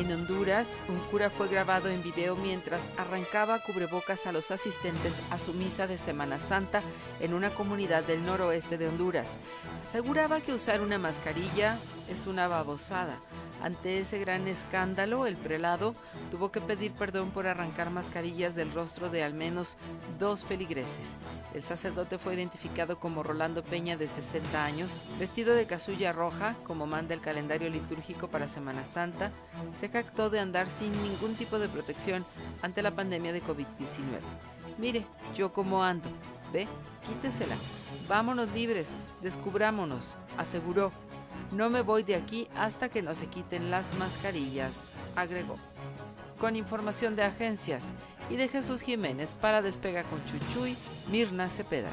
En Honduras, un cura fue grabado en video mientras arrancaba cubrebocas a los asistentes a su misa de Semana Santa en una comunidad del noroeste de Honduras. Aseguraba que usar una mascarilla es una babosada. Ante ese gran escándalo, el prelado tuvo que pedir perdón por arrancar mascarillas del rostro de al menos dos feligreses. El sacerdote fue identificado como Rolando Peña, de 60 años, vestido de casulla roja, como manda el calendario litúrgico para Semana Santa. Se jactó de andar sin ningún tipo de protección ante la pandemia de COVID-19. Mire, yo como ando. Ve, quítesela. Vámonos libres, descubrámonos, aseguró. No me voy de aquí hasta que no se quiten las mascarillas, agregó. Con información de agencias y de Jesús Jiménez para Despega con Chuchuy, Mirna Cepeda.